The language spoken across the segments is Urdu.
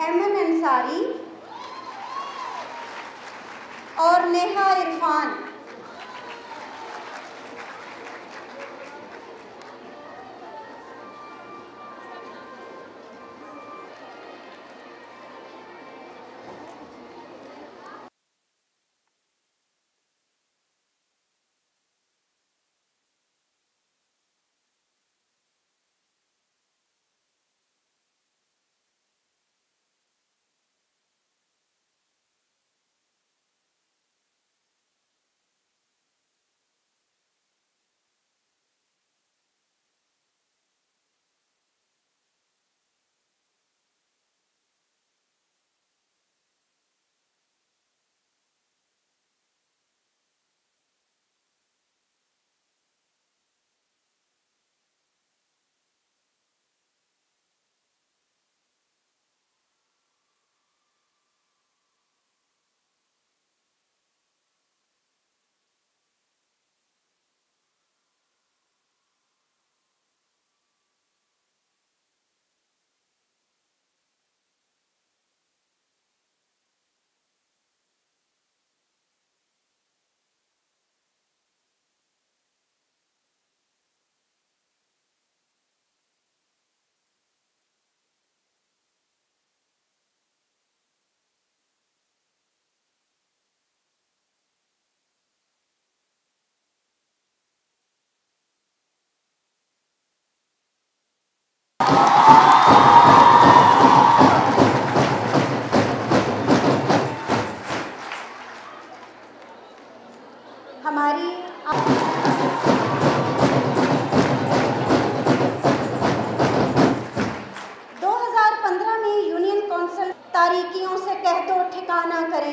ایمن انصاری اور نیہا عرفان۔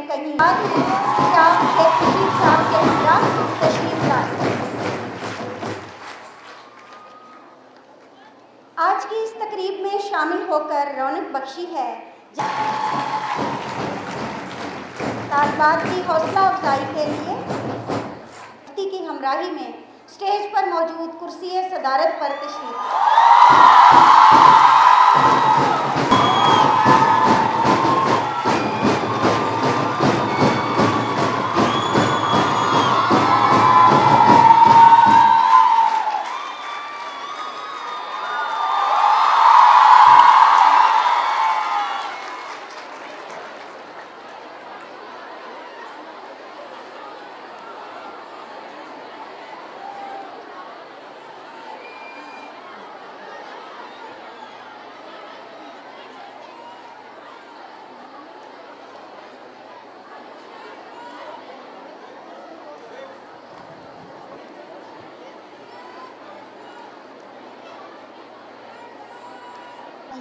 کہیں بعد میں کیا ایک عجیب صاحب کے ہمراہ تشریف لائے آج کی اس تقریب میں شامل ہو کر رونق بخشی ہے۔ طالبات کی حوصلہ افزائی کے لیے، مفتی کی ہمراہی میں سٹیج پر موجود کرسی صدارت پر تشریف۔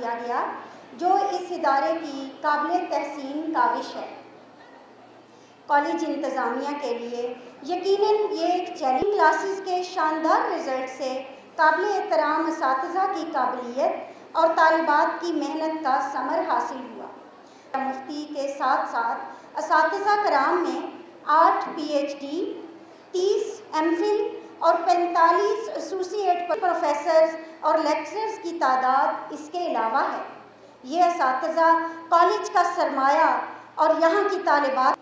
کیا گیا، جو اس ادارے کی قابل تحسین کاوش ہے۔ کالج انتظامیہ کے لیے یقیناً یہ ایک چیلنج کلاسز کے شاندار رزلٹ سے قابل احترام اساتذہ کی قابلیت اور طالبات کی محنت کا ثمر حاصل ہوا۔ مفتی کے ساتھ ساتھ اساتذہ کرام میں آٹھ پی ایچ ڈی، تیس ایم فل اور پینتالیس ایسوسیٹ پروفیسرز اور لیکچرز کی تعداد اس کے علاوہ ہے۔ یہ اساتذہ کالج کا سرمایہ اور یہاں کی طالبات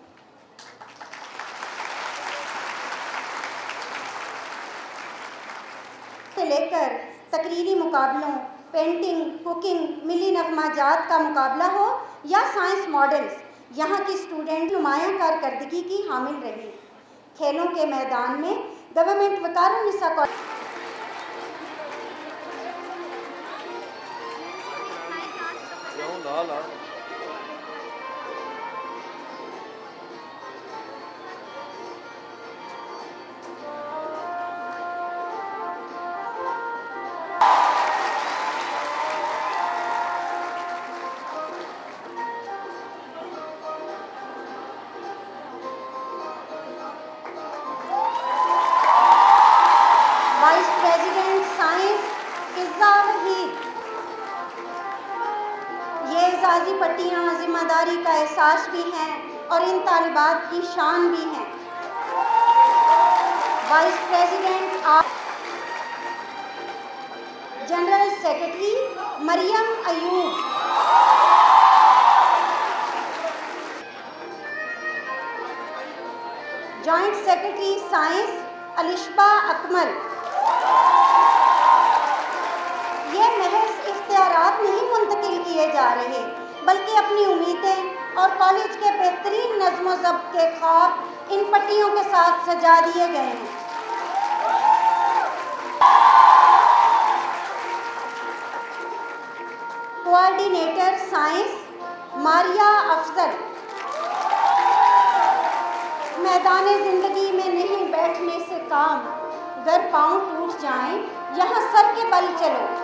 سے لے کر تقریری مقابلوں پینٹنگ کوکنگ ملی نغمہ جات کا مقابلہ ہو یا سائنس ماڈلز یہاں کی اسٹوڈنٹ نمایاں کارکردگی کی حامل رہی۔ کھیلوں کے میدان میں گورنمنٹ وکار النساء کالج لا لا vice president of general secretary Maryam Ayub joint secretary science الشبہ Akmal یہ محض اختیارات نہیں منتقل کیے جا رہے، بلکہ اپنی امیدیں اور کالج کے بہترین نظم و ضبط کے خواب ان پٹیوں کے ساتھ سجا دیے گئے۔ ہیں کوآرڈینیٹر سائنس ماریا افسر میدان زندگی میں نہیں بیٹھنے سے کام۔ گر پاؤں ٹوٹ جائیں، یہاں سر کے بل چلو۔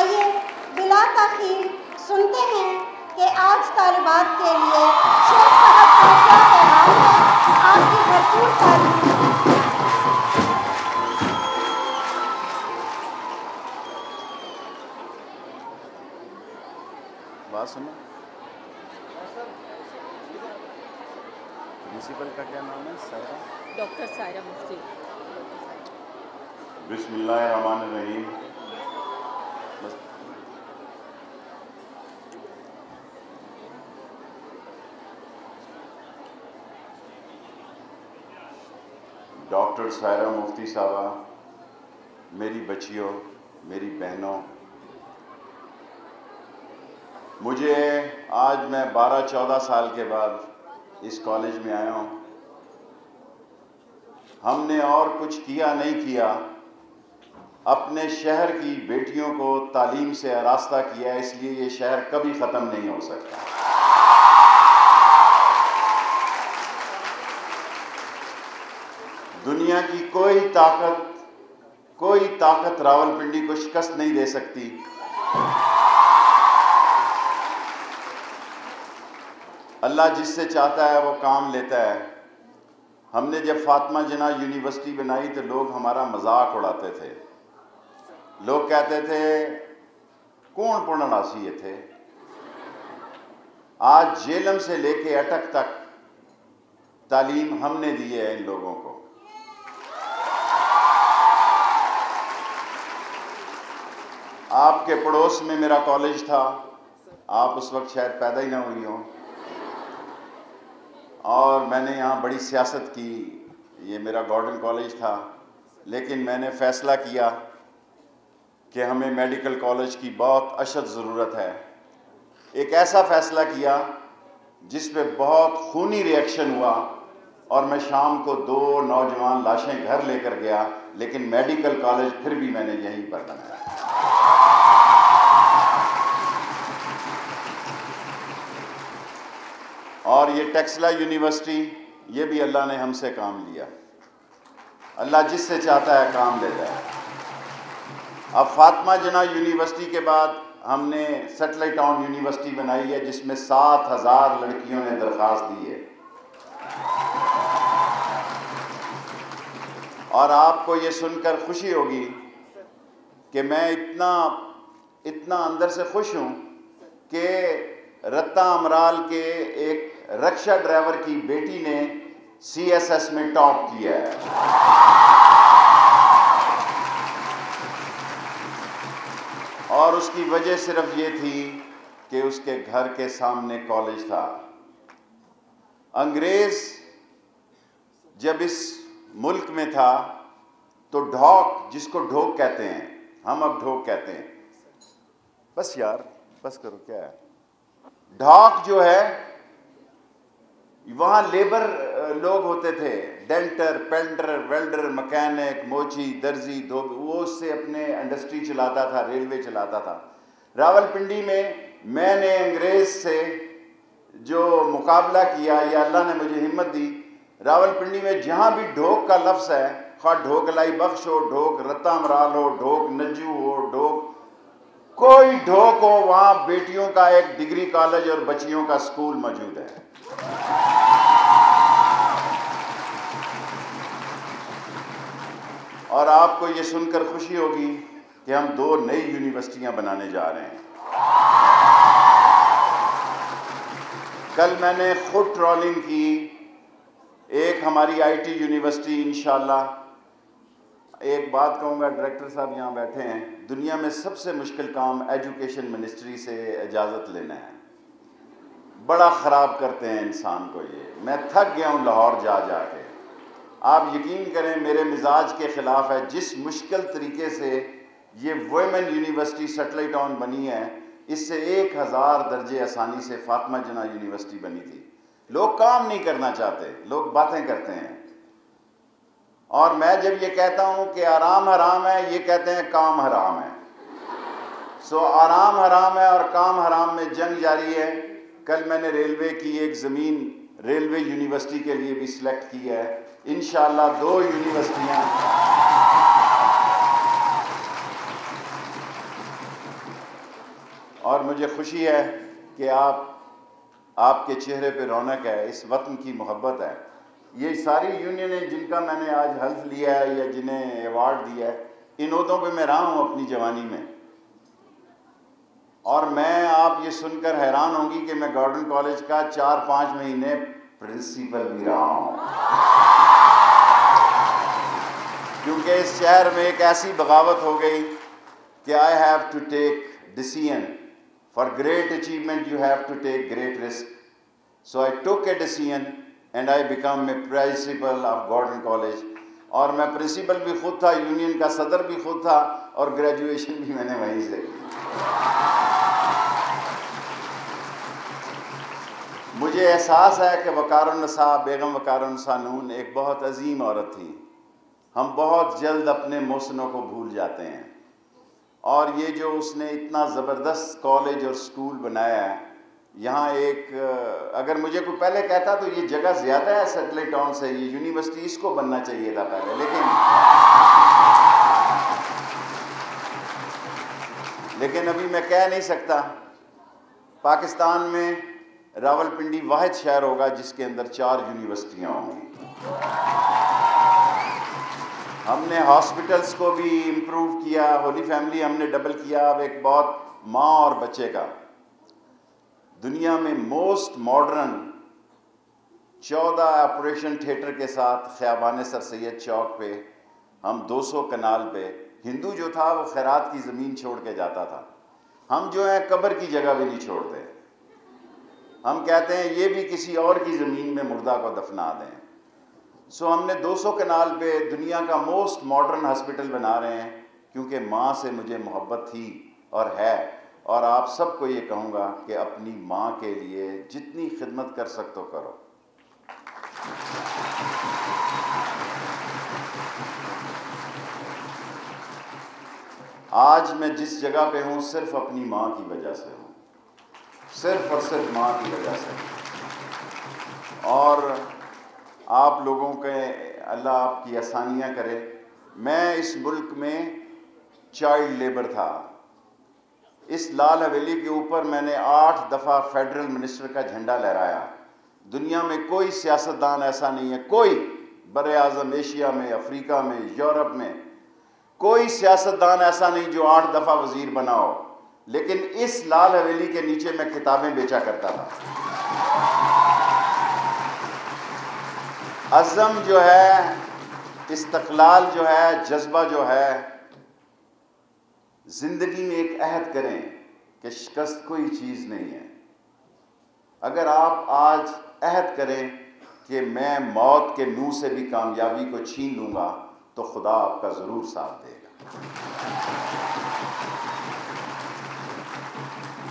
آئیے بلا تاخیر سنتے ہیں کہ آج طالبات کے لیے شیخ صاحب کا کیا پیغام ہے؟ آپ کی بھرپور تعلیم بات سنو پرنسپل کا کیا نام ہے؟ Sir doctor Saira Mufti. بسم اللہ الرحمن الرحیم۔ ڈاکٹر سائرہ مفتی صاحبہ، میری بچیوں، میری بہنوں۔ مجھے آج میں بارہ چودہ سال کے بعد اس کالج میں آیا ہوں۔ ہم نے اور کچھ کیا نہیں کیا۔ اپنے شہر کی بیٹیوں کو تعلیم سے آراستہ کیا، اس لیے یہ شہر کبھی ختم نہیں ہو سکتا۔ دنیا کی کوئی طاقت کوئی طاقت راول پنڈی کو شکست نہیں دے سکتی۔ اللہ جس سے چاہتا ہے وہ کام لیتا ہے۔ ہم نے جب فاطمہ جنا یونیورسٹی بنائی تو لوگ ہمارا مذاق اڑاتے تھے۔ لوگ کہتے تھے، کون پڑھنا سی یہ تھے؟ آج جیلم سے لے کے اٹک تک تعلیم ہم نے دی ہے ان لوگوں کو۔ آپ کے پڑوس میں میرا کالج تھا۔ آپ اس وقت شاید پیدا ہی نہ ہوئی ہوں۔ اور میں نے یہاں بڑی سیاست کی۔ یہ میرا گارڈن کالج تھا۔ لیکن میں نے فیصلہ کیا کہ ہمیں میڈیکل کالج کی بہت اشد ضرورت ہے۔ ایک ایسا فیصلہ کیا جس پہ بہت خونی ریئیکشن ہوا اور میں شام کو دو نوجوان لاشیں گھر لے کر گیا، لیکن میڈیکل کالج پھر بھی میں نے یہیں پر بنایا۔ اور یہ ٹیکسلا یونیورسٹی، یہ بھی اللہ نے ہم سے کام لیا۔ اللہ جس سے چاہتا ہے کام لیتا ہے اب فاطمہ جنا یونیورسٹی کے بعد ہم نے سیٹلائٹ ٹاؤن یونیورسٹی بنائی ہے، جس میں سات ہزار لڑکیوں نے درخواست دی ہے۔ اور آپ کو یہ سن کر خوشی ہوگی کہ میں اتنا اتنا اندر سے خوش ہوں کہ رتا امرال کے ایک رکشا ڈرائیور کی بیٹی نے سی ایس ایس میں ٹاپ کیا ہے۔ اور اس کی وجہ صرف یہ تھی کہ اس کے گھر کے سامنے کالج تھا۔ انگریز جب اس ملک میں تھا تو ڈھوک جس کو ڈھوک کہتے ہیں ہم اب ڈھوک کہتے ہیں۔ بس یار، بس کرو، کیا ہے؟ ڈھاک جو ہے، وہاں لیبر لوگ ہوتے تھے۔ ڈینٹر پینٹر ویلڈر، مکینک، موچی، درزی دھوبی وہ اس سے اپنے انڈسٹری چلاتا تھا، ریلوے چلاتا تھا۔ راول پنڈی میں میں نے انگریز سے جو مقابلہ کیا، یا اللہ نے مجھے ہمت دی راول پنڈی میں جہاں بھی ڈھوک کا لفظ ہے خواہ ڈھوک لائی بخش ہو، ڈھوک رتا مرال ہو، ڈھوک نجو ہو، ڈھوک کوئی ڈھوک ہو، وہاں بیٹیوں کا ایک ڈگری کالج اور بچیوں کا سکول موجود ہے۔ اور آپ کو یہ سن کر خوشی ہوگی کہ ہم دو نئی یونیورسٹیاں بنانے جا رہے ہیں۔ کل میں نے خود ٹرولنگ کی، ایک ہماری آئی ٹی یونیورسٹی انشاءاللہ ایک بات کہوں گا، ڈائریکٹر صاحب یہاں بیٹھے ہیں۔ دنیا میں سب سے مشکل کام ایجوکیشن منسٹری سے اجازت لینا ہے۔ بڑا خراب کرتے ہیں انسان کو یہ۔ میں تھک گیا ہوں لاہور جا جا کے۔ آپ یقین کریں، میرے مزاج کے خلاف ہے۔ جس مشکل طریقے سے یہ ویمن یونیورسٹی سیٹلائٹ ٹاؤن بنی ہے، اس سے ایک ہزار درجے آسانی سے فاطمہ جنا یونیورسٹی بنی تھی۔ لوگ کام نہیں کرنا چاہتے، لوگ باتیں کرتے ہیں۔ اور میں جب یہ کہتا ہوں کہ آرام حرام ہے، یہ کہتے ہیں کام حرام ہے۔ سو آرام حرام ہے اور کام حرام میں جنگ جاری ہے۔ کل میں نے ریلوے کی ایک زمین ریلوے یونیورسٹی کے لیے بھی سلیکٹ کی ہے۔ انشاءاللہ دو یونیورسٹیاں۔ اور مجھے خوشی ہے کہ آپ آپ کے چہرے پہ رونق ہے، اس وطن کی محبت ہے۔ یہ ساری یونینیں جن کا میں نے آج حلف لیا ہے یا جنہیں ایوارڈ دیا ہے، ان عہدوں پہ میں رہا ہوں اپنی جوانی میں۔ اور میں، آپ یہ سن کر حیران ہوں گی کہ میں گارڈن کالج کا چار پانچ مہینے پرنسپل بھی رہا ہوں۔ کیونکہ اس شہر میں ایک ایسی بغاوت ہو گئی کہ I have to take decision for great achievement you have to take great risk so I took a decision and I became a principal of garden college اور میں پرنسپل بھی خود تھا یونین کا صدر بھی خود تھا، اور گریجویشن بھی میں نے وہیں سے مجھے احساس ہے کہ وقار النساء بیگم وقار النساء نون ایک بہت عظیم عورت تھی۔ ہم بہت جلد اپنے موسنوں کو بھول جاتے ہیں۔ اور یہ جو اس نے اتنا زبردست کالج اور سکول بنایا ہے یہاں ایک، اگر مجھے کوئی پہلے کہتا تو یہ جگہ زیادہ ہے سیٹلائٹ ٹاؤن سے، یہ یونیورسٹی اس کو بننا چاہیے تھا پہلے، لیکن لیکن ابھی میں کہہ نہیں سکتا۔ پاکستان میں راول پنڈی واحد شہر ہوگا جس کے اندر چار یونیورسٹیاں ہوں گی۔ ہم نے ہاسپٹلس کو بھی امپروو کیا، ہولی فیملی ہم نے ڈبل کیا، اب ایک بہت ماں اور بچے کا۔ دنیا میں موسٹ ماڈرن چودہ آپریشن تھیٹر کے ساتھ خیابان سر سید چوک پہ، ہم دو سو کنال پہ، ہندو جو تھا وہ خیرات کی زمین چھوڑ کے جاتا تھا۔ ہم جو ہیں قبر کی جگہ بھی نہیں چھوڑتے۔ ہم کہتے ہیں یہ بھی کسی اور کی زمین میں مردہ کو دفنا دیں۔ سو ہم نے دو سو کنال پہ دنیا کا موسٹ ماڈرن ہاسپٹل بنا رہے ہیں، کیونکہ ماں سے مجھے محبت تھی اور ہے۔ اور آپ سب کو یہ کہوں گا کہ اپنی ماں کے لیے جتنی خدمت کر سکتے کرو۔ آج میں جس جگہ پہ ہوں، صرف اپنی ماں کی وجہ سے ہوں۔ صرف اور صرف ماں کی وجہ سے۔ اور آپ لوگوں کے اللہ آپ کی آسانیاں کرے۔ میں اس ملک میں چائلڈ لیبر تھا۔ اس لال حویلی کے اوپر میں نے آٹھ دفعہ فیڈرل منسٹر کا جھنڈا لہرایا۔ دنیا میں کوئی سیاستدان ایسا نہیں ہے، کوئی بر اعظم ایشیا میں، افریقہ میں، یورپ میں، کوئی سیاستدان ایسا نہیں جو آٹھ دفعہ وزیر بنا ہو۔ لیکن اس لال حویلی کے نیچے میں کتابیں بیچا کرتا تھا۔ عزم جو ہے، استقلال جو ہے، جذبہ جو ہے زندگی میں ایک عہد کریں کہ شکست کوئی چیز نہیں ہے۔ اگر آپ آج عہد کریں کہ میں موت کے نو سے بھی کامیابی کو چھین لوں گا، تو خدا آپ کا ضرور ساتھ دے گا۔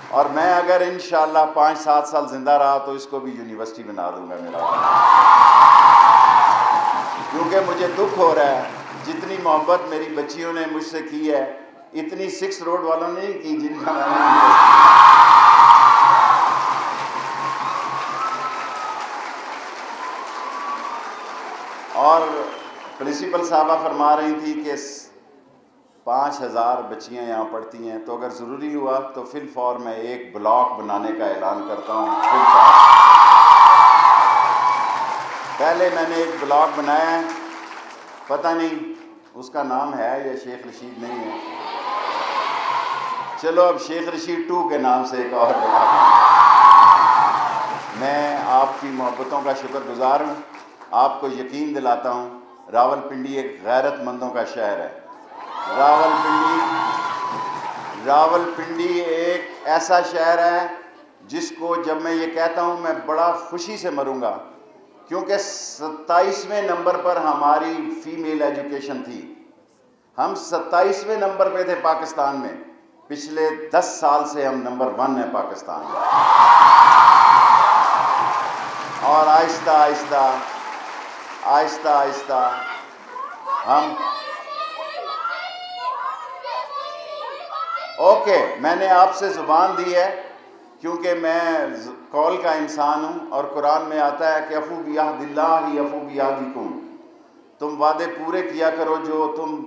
اور میں اگر انشاءاللہ پانچ سات سال زندہ رہا تو اس کو بھی یونیورسٹی بنا دوں گا میرا۔ کیونکہ مجھے دکھ ہو رہا ہے، جتنی محبت میری بچیوں نے مجھ سے کی ہے اتنی سکس روڈ والوں نے کی جن کا میں نے اور پرنسپل صاحبہ فرما رہی تھی کہ پانچ ہزار بچیاں یہاں پڑھتی ہیں، تو اگر ضروری ہوا تو فل فور میں ایک بلاک بنانے کا اعلان کرتا ہوں۔ فل فور پہلے میں نے ایک بلاک بنایا ہے۔ پتہ نہیں اس کا نام ہے یا شیخ رشید نہیں ہے۔ چلو اب شیخ رشید ٹو کے نام سے ایک اور بلاک میں آپ کی محبتوں کا شکر گزار ہوں۔ آپ کو یقین دلاتا ہوں راول پنڈی ایک غیرت مندوں کا شہر ہے۔ راول پنڈی راول پنڈی ایک ایسا شہر ہے جس کو جب میں یہ کہتا ہوں، میں بڑا خوشی سے مروں گا۔ کیونکہ ستائیسویں نمبر پر ہماری فیمیل ایجوکیشن تھی۔ ہم ستائیسویں نمبر پہ تھے پاکستان میں۔ پچھلے دس سال سے ہم نمبر ون ہیں پاکستان میں۔ اور آہستہ آہستہ آہستہ آہستہ ہم اوکے میں نے آپ سے زبان دی ہے کیونکہ میں کال کا انسان ہوں اور قرآن میں آتا ہے کہ افو بیاہ اللہ ہی، افو بیاہ تم وعدے پورے کیا کرو جو تم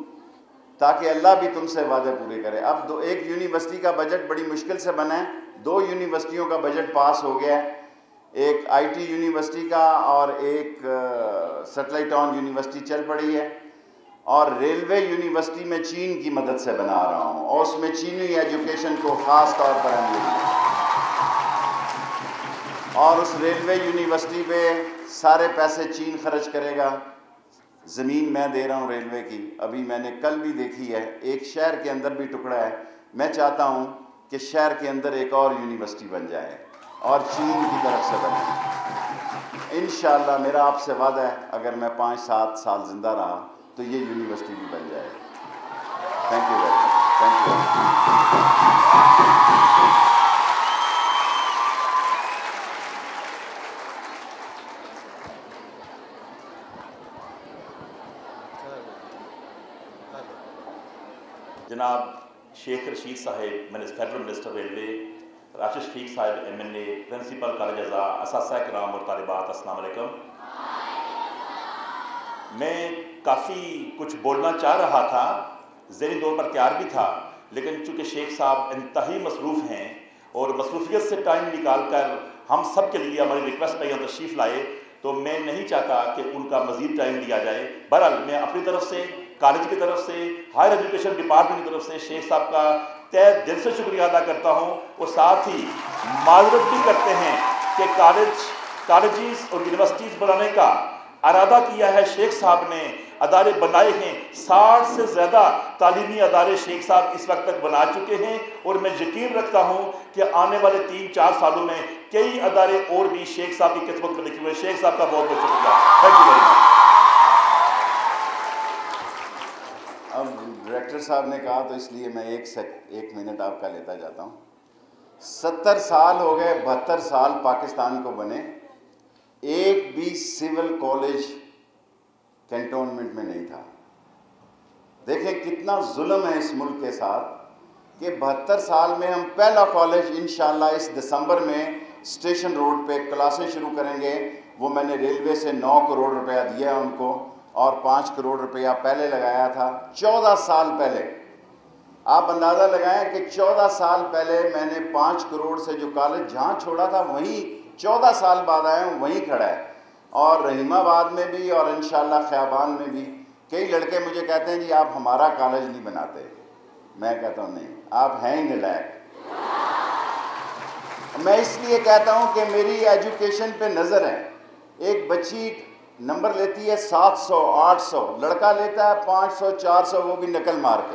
تاکہ اللہ بھی تم سے وعدے پورے کرے۔ اب دو، ایک یونیورسٹی کا بجٹ بڑی مشکل سے بنا ہے۔ دو یونیورسٹیوں کا بجٹ پاس ہو گیا ہے۔ ایک آئی ٹی یونیورسٹی کا اور ایک سیٹلائٹ ٹاؤن یونیورسٹی چل پڑی ہے۔ اور ریلوے یونیورسٹی میں چین کی مدد سے بنا رہا ہوں۔ اور اس میں چینی ایجوکیشن کو خاص طور پر اہمیت اور اس ریلوے یونیورسٹی پہ سارے پیسے چین خرچ کرے گا۔ زمین میں دے رہا ہوں ریلوے کی، ابھی میں نے کل بھی دیکھی ہے، ایک شہر کے اندر بھی ٹکڑا ہے۔ میں چاہتا ہوں کہ شہر کے اندر ایک اور یونیورسٹی بن جائے اور چین کی طرف سے بنے۔ انشاءاللہ میرا آپ سے وعدہ ہے، اگر میں پانچ سات سال زندہ رہا تو یہ یونیورسٹی بھی بن جائے۔ Thank you very much thank you جناب شیخ رشید صاحب federal minister railway Rashid Shafiq صاحب M N A principal college اعضاء اساتذہ کرام اور طالبات، السلام علیکم۔ میں کافی کچھ بولنا چاہ رہا تھا، ذہنی طور پر تیار بھی تھا، لیکن چونکہ شیخ صاحب انتہائی مصروف ہیں اور مصروفیت سے ٹائم نکال کر ہم سب کے لیے ہماری ریکویسٹ پہ یہاں تشریف لائے، تو میں نہیں چاہتا کہ ان کا مزید ٹائم دیا جائے۔ بہرحال میں اپنی طرف سے کالج کی طرف سے، ہائر ایجوکیشن ڈپارٹمنٹ کی طرف سے شیخ صاحب کا طے دل سے شکریہ ادا کرتا ہوں۔ اور ساتھ ہی معذرت بھی کرتے ہیں کہ کالج، کالجز اور یونیورسٹیز بنانے کا ارادہ کیا ہے۔ شیخ صاحب نے ادارے بنائے ہیں، ساٹھ سے زیادہ تعلیمی ادارے شیخ صاحب اس وقت تک بنا چکے ہیں۔ اور میں یقین رکھتا ہوں کہ آنے والے تین چار سالوں میں کئی ادارے اور بھی شیخ صاحب کی قسمت میں لکھے ہوئے شیخ صاحب کا بہت بہت شکریہ۔ تھینک یو ویری مچ اب ڈائریکٹر صاحب نے کہا تو اس لیے میں ایک سیک، ایک منٹ آپ کا لیتا جاتا ہوں۔ ستر سال ہو گئے، بہتر سال پاکستان کو بنے۔ ایک بھی سول کالج کینٹونمنٹ میں نہیں تھا۔ دیکھیں کتنا ظلم ہے اس ملک کے ساتھ کہ بہتر سال میں ہم پہلا کالج انشاءاللہ اس دسمبر میں اسٹیشن روڈ پہ کلاسیں شروع کریں گے۔ وہ میں نے ریلوے سے نو کروڑ روپیہ دیا ہے ان کو۔ اور پانچ کروڑ روپیہ پہلے لگایا تھا، چودہ سال پہلے۔ آپ اندازہ لگائیں کہ چودہ سال پہلے میں نے پانچ کروڑ سے جو کالج جہاں چھوڑا تھا، وہیں چودہ سال بعد آئے ہوں، وہیں کھڑا ہے۔ اور رحیم آباد میں بھی اور انشاءاللہ خیابان میں بھی کئی لڑکے مجھے کہتے ہیں جی آپ ہمارا کالج نہیں بناتے۔ میں کہتا ہوں، نہیں، آپ ہیں ہی نلائق میں اس لیے کہتا ہوں کہ میری ایجوکیشن پہ نظر ہے۔ ایک بچی نمبر لیتی ہے سات سو، آٹھ سو، لڑکا لیتا ہے پانچ سو، چار سو، وہ بھی نقل مار کے۔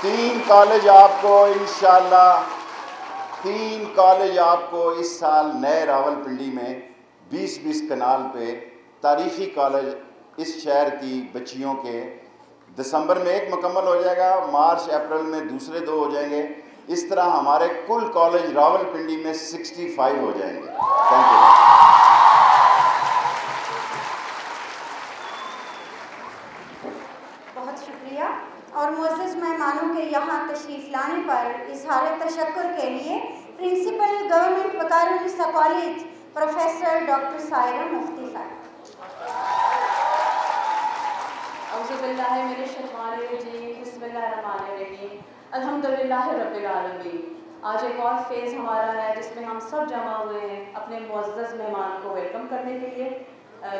تین کالج آپ کو انشاءاللہ، تین کالج آپ کو اس سال نئے راول پنڈی میں بیس بیس کنال پہ تاریخی کالج اس شہر کی بچیوں کے دسمبر میں ایک مکمل ہو جائے گا، مارچ، اپریل میں دوسرے دو ہو جائیں گے۔ اس طرح ہمارے کل کالج راول پنڈی میں سکسٹی فائیو ہو جائیں گے۔ تھینک یو بہت شکریہ اور معزز مہمانوں کے یہاں تشریف لانے پر اظہار تشکر کے لیے principal government Viqar unnisa college professor doctor Saira Mufti صاحب۔ اعوذ باللہ من الشیطان الرجیم، بسم اللہ الرحمن الرحیم۔ الحمدللہ رب العالمین۔ آج ایک اور فیز ہمارا ہے، جس میں ہم سب جمع ہوئے ہیں اپنے معزز مہمان کو ویلکم کرنے کے لیے۔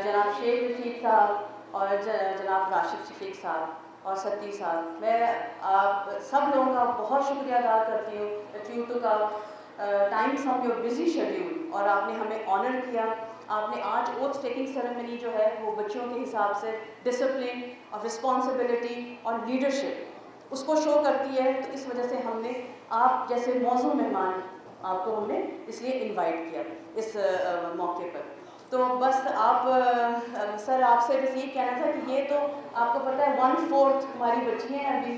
جناب شیخ رفیق صاحب اور جناب راشد شفیق صاحب۔ اور ستی صاحب میں آپ سب لوگوں کا بہت شکریہ ادا کرتی ہوں۔ That you time from your busy schedule اور آپ نے ہمیں آنر کیا۔ آپ نے آج اوتھ ٹیکنگ سیریمنی جو ہے، وہ بچوں کے حساب سے ڈسپلن اور رسپانسبلٹی اور لیڈرشپ اس کو شو کرتی ہے۔ تو اس وجہ سے ہم نے آپ جیسے موضوع مہمان آپ کو ہم نے اس لیے انوائٹ کیا اس موقع پر۔ تو بس آپ سر، آپ سے بس یہ کہنا تھا کہ یہ تو آپ کو پتہ ہے ون فورتھ ہماری بچیاں ہیں ابھی۔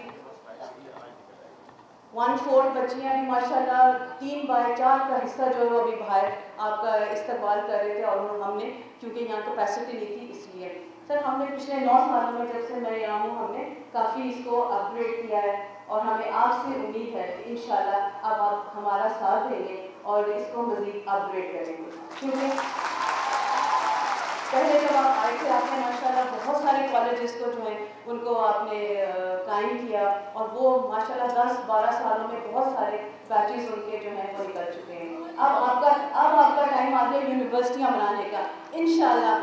ون فورتھ بچیاں ابھی ماشاء اللہ تین بائی چار کا حصہ جو ہے وہ ابھی باہر آپ کا استقبال کر رہے تھے اور ہم نے، کیونکہ یہاں کیپیسٹی نہیں تھی، اس لیے۔ سر، ہم نے پچھلے نو سالوں میں جب سے میں یہاں ہوں، ہم نے کافی اس کو اپ گریڈ کیا ہے اور ہمیں آپ سے امید ہے کہ انشاءاللہ اب آپ ہمارا ساتھ دیں گے اور اس کو مزید اپ گریڈ کریں گے۔ کیونکہ پہلے جب آپ آئے تھے آپ نے ماشاء اللہ بہت سارے کالجز کو جو ہیں ان کو آپ نے قائم کیا اور وہ ماشاء اللہ دس بارہ سالوں میں بہت سارے بیچز ان کے جو ہیں وہ نکل چکے ہیں اب آپ کا اب آپ کا ٹائم آ گیا یونیورسٹیاں بنانے کا انشاءاللہ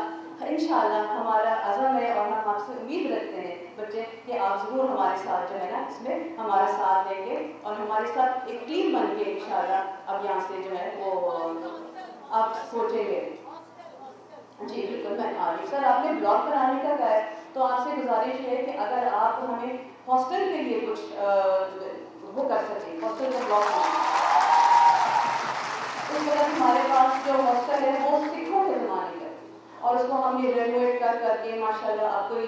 انشاءاللہ ہمارا عزم ہے اور ہم آپ سے امید رکھتے ہیں بچے کہ آپ ضرور ہمارے ساتھ جو ہے نا اس میں ہمارا ساتھ دیں گے اور ہمارے ساتھ ایک ٹیم بن کے انشاءاللہ اب یہاں سے جو ہے وہ آپ سوچیں گے جی بالکل، میں آ رہی سر، آپ نے بلاگ بنانے کا کہا ہے، تو آپ سے گزارش ہے کہ اگر آپ ہمیں ہاسٹل کے لیے کچھ وہ کر سکیں، ہاسٹل کا بلاگ اس وجہ ہمارے پاس جو ہاسٹل ہے، وہ سکھوں کے زمانے کا اور اس کو ہم یہ رینویٹ کر کر کے ماشاء اللہ آپ کوئی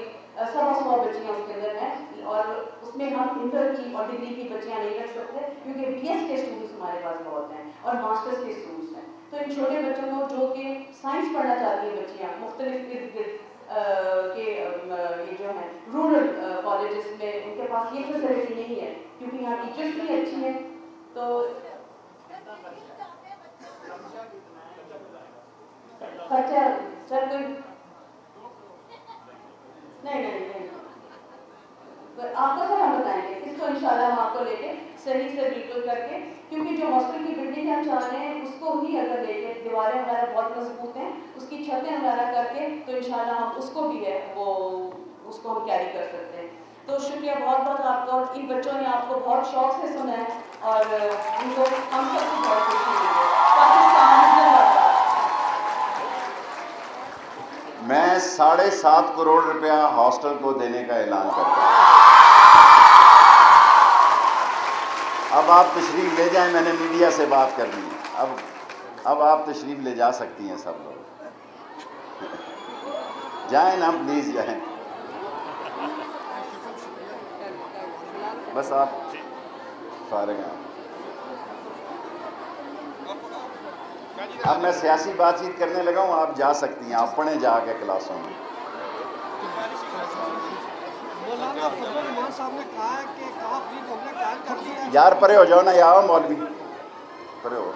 سوا سوا بچیاں اس کے اندر ہیں۔ اور اس میں ہم انٹر کی اور ڈگری کی بچیاں نہیں رکھ سکتے، کیونکہ بی ایس کے اسٹوڈنٹس ہمارے پاس بہت ہیں اور ماسٹرس کے اسٹوڈنٹس تو ان چھوٹے بچوں کو جو کہ سائنس پڑھنا چاہتی ہیں بچیاں، مختلف ارد گرد کے یہ جو ہیں رورل کالجز میں ان کے پاس یہ فیسلٹی نہیں ہے کیونکہ یہاں ٹیچرس بھی اچھی ہیں۔ تو خرچہ سر کوئی نہیں نہیں نہیں۔ آپ کو سر ہم بتائیں گے، اس کو انشاءاللہ ہم آپ کو لے کے صحیح سے بالکل کر کے، کیونکہ جو ہاسٹل کی بلڈنگ ہم چاہ رہے ہیں، اس کو ہی اگر لے کے، دیواریں وغیرہ بہت مضبوط ہیں، اس کی چھتیں وغیرہ کر کے، تو انشاءاللہ ہم اس کو بھی ہے، وہ، اس کو ہم کیری کر سکتے ہیں۔ تو شکریہ بہت بہت آپ کا، ان بچوں نے آپ کو بہت شوق سے سنا ہے، اور ان کو ہم سب کو بہت خوشی ہوئی ہے۔ پاکستان میں ساڑھے سات کروڑ روپیہ ہاسٹل کو دینے کا اعلان کرتا ہوں۔ آپ تشریف لے جائیں، میں نے میڈیا سے بات کرنی ہے اب اب آپ تشریف لے جا سکتی ہیں سب لوگ۔ جائیں نا، پلیز جائیں۔ بس آپ فارغ ہیں۔ اب میں سیاسی بات چیت کرنے لگا ہوں، آپ جا سکتی ہیں، آپ پڑھیں جا کے کلاسوں میں۔ یار پرے ہو جاؤ نا یار مولوی۔ پرے ہو۔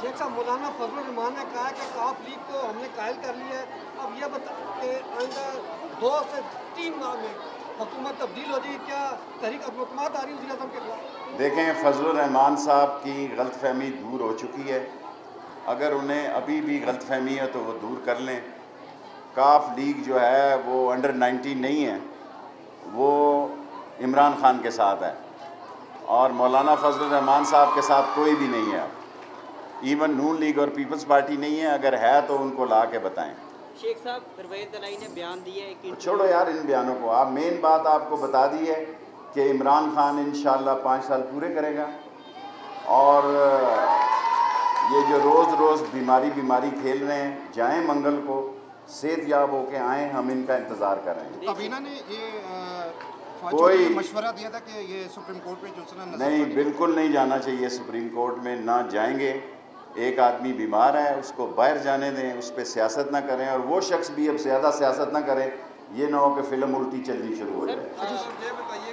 شیخ صاحب مولانا فضل الرحمان نے کہا کہ کاف لیگ کو ہم نے قائل کر لیا ہے۔ اب یہ بتا کہ آئندہ دو سے تین ماہ میں حکومت تبدیل ہو جائے کیا تحریک اب حکومت آ رہی ہے دیکھیں فضل الرحمان صاحب کی غلط فہمی دور ہو چکی ہے۔ اگر انہیں ابھی بھی غلط فہمی ہے تو وہ دور کر لیں۔ کاف لیگ جو ہے وہ انڈر نائنٹین نہیں ہے وہ عمران خان کے ساتھ ہے۔ اور مولانا فضل الرحمان صاحب کے ساتھ کوئی بھی نہیں ہے۔ ایون نون لیگ اور پیپلز پارٹی نہیں ہے اگر ہے تو ان کو لا کے بتائیں۔ شیخ صاحب دلائی نے بیان دیا ہے کہ چھوڑو یار ان بیانوں کو۔ آپ مین بات آپ کو بتا دی ہے کہ عمران خان انشاءاللہ پانچ سال پورے کرے گا۔ اور یہ جو روز روز بیماری بیماری کھیل رہے ہیں جائیں منگل کو صحت یاب ہو کے آئیں ہم ان کا انتظار کر رہے ہیں۔ کابینہ نے یہ کوئی مشورہ دیا تھا کہ یہ سپریم کورٹ میں جو نہیں بالکل نہیں جانا چاہیے سپریم کورٹ میں نہ جائیں گے۔ ایک آدمی بیمار ہے اس کو باہر جانے دیں اس پہ سیاست نہ کریں اور وہ شخص بھی اب زیادہ سیاست نہ کریں یہ نہ ہو کہ فلم الٹی چلنی شروع ہو جائے۔ یہ بتائیے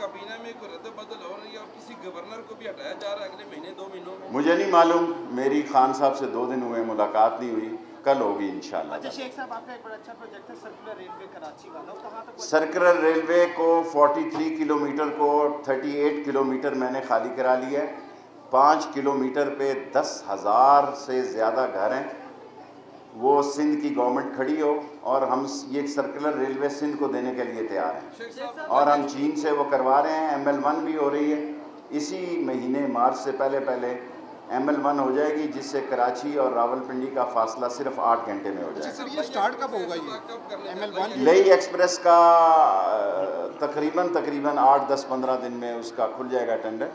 کابینہ میں کوئی رد بدل ہو رہی ہے اور کسی گورنر کو بھی ہٹایا جا رہا ہے اگلے مہینے دو مہینوں میں؟ مجھے نہیں معلوم میری خان صاحب سے دو دن ہوئے ملاقات نہیں ہوئی کل ہوگی انشاءاللہ۔ اچھا شیخ صاحب آپ کا ایک بڑا اچھا پروجیکٹ ہے سرکلر ریلوے کراچی والا۔ سرکلر ریلوے کو 43 کلومیٹر کو 38 کلومیٹر میں نے خالی کرا لیا ہے۔ پانچ کلومیٹر پہ دس ہزار سے زیادہ گھر ہیں۔ وہ سندھ کی گورنمنٹ کھڑی ہو اور ہم یہ سرکلر ریلوے سندھ کو دینے کے لیے تیار ہیں۔ اور ہم چین سے وہ کروا رہے ہیں ایم ایل ون بھی ہو رہی ہے۔ اسی مہینے مارچ سے پہلے پہلے ایم ایل ون ہو جائے گی جس سے کراچی اور راول پنڈی کا فاصلہ صرف آٹھ گھنٹے میں ہو جائے گا۔ لئی ایکسپریس کا تقریباً تقریباً آٹھ دس پندرہ دن میں اس کا کھل جائے گا ٹینڈر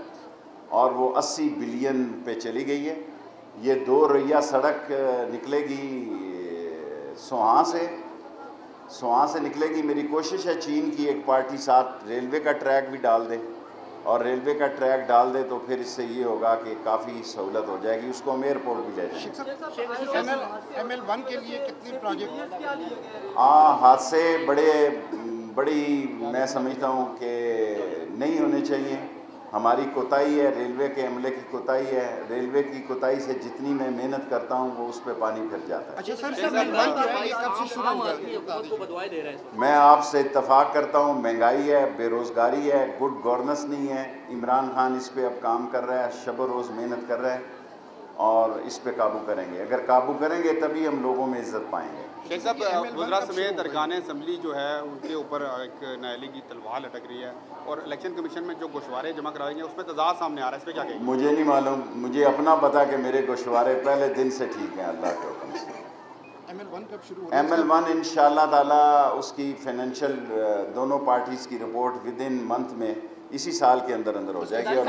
اور وہ اسی بلین پہ چلی گئی ہے۔ یہ دو رویہ سڑک نکلے گی سوہاں سے۔ سوہاں سے نکلے گی میری کوشش ہے چین کی ایک پارٹی ساتھ ریلوے کا ٹریک بھی ڈال دے اور ریلوے کا ٹریک ڈال دے تو پھر اس سے یہ ہوگا کہ کافی سہولت ہو جائے گی اس کو ہم ایئرپورٹ بھی لے جائیں۔ ہاں حادثے بڑے بڑی میں سمجھتا ہوں کہ نہیں ہونے چاہیے۔ ہماری کوتاہی ہے ریلوے کے عملے کی کوتاہی ہے ریلوے کی کوتاہی سے جتنی میں محنت کرتا ہوں وہ اس پہ پانی پھر جاتا ہے۔ میں آپ سے اتفاق کرتا ہوں مہنگائی ہے بے روزگاری ہے گڈ گورننس نہیں ہے۔ عمران خان اس پہ اب کام کر رہا ہے شب و روز محنت کر رہا ہے اور اس پہ قابو کریں گے۔ اگر قابو کریں گے تبھی ہم لوگوں میں عزت پائیں گے۔ شیخ صاحب وزراء سمیت ارکان اسمبلی جو ہے ان کے اوپر ایک نائلی کی تلوار لٹک رہی ہے اور الیکشن کمیشن میں جو گوشوارے جمع کرا رہی ہیں اس میں تضاد سامنے آ رہا ہے۔ اس پہ کیا کہیں مجھے نہیں معلوم۔ مجھے اپنا پتا کہ میرے گوشوارے پہلے دن سے ٹھیک ہیں اللہ کے حکم سے۔ ایم ایل ون ان شاء اللہ تعالیٰ اس کی فائنینشیل دونوں پارٹیز کی رپورٹ ود ان منتھ میں اسی سال کے اندر اندر ہو جائے گی اور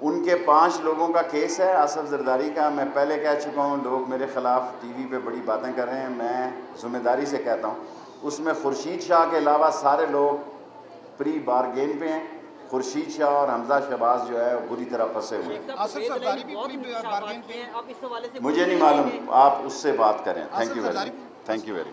ان کے پانچ لوگوں کا کیس ہے آصف زرداری کا۔ میں پہلے کہہ چکا ہوں لوگ میرے خلاف ٹی وی پہ بڑی باتیں کر رہے ہیں۔ میں ذمہ داری سے کہتا ہوں اس میں خورشید شاہ کے علاوہ سارے لوگ پری بارگین پہ ہیں۔ خورشید شاہ اور حمزہ شہباز جو ہے بری طرح پھنسے ہوئے ہیں۔ مجھے نہیں معلوم آپ اس سے بات کریں۔ Thank you very thank you very